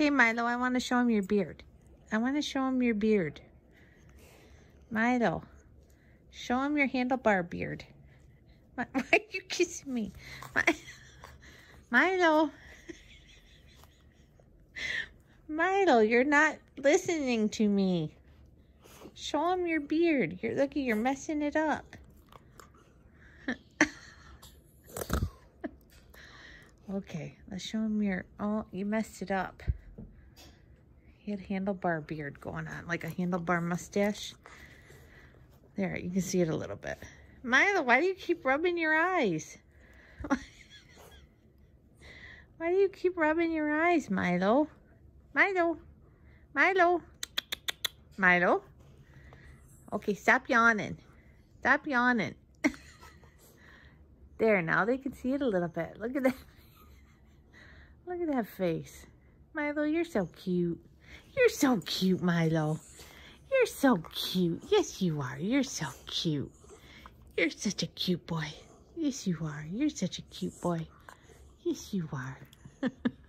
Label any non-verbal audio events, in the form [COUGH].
Okay, Milo, I want to show him your beard. I want to show him your beard. Milo, show him your handlebar beard. [LAUGHS] Why, why are you kissing me? My, [LAUGHS] Milo. [LAUGHS] Milo, you're not listening to me. Show him your beard. You're look, you're messing it up. okay, let's show him your. Oh, you messed it up. Had handlebar beard going on, like a handlebar mustache. There, you can see it a little bit. Milo, why do you keep rubbing your eyes? [LAUGHS] why do you keep rubbing your eyes, Milo? Milo, Milo, Milo. Okay, stop yawning. Stop yawning. [LAUGHS] there, now they can see it a little bit. Look at that. [LAUGHS] Look at that face. Milo, you're so cute. You're so cute, Milo. You're so cute. Yes, you are. You're so cute. You're such a cute boy. Yes, you are. You're such a cute boy. Yes, you are. [LAUGHS]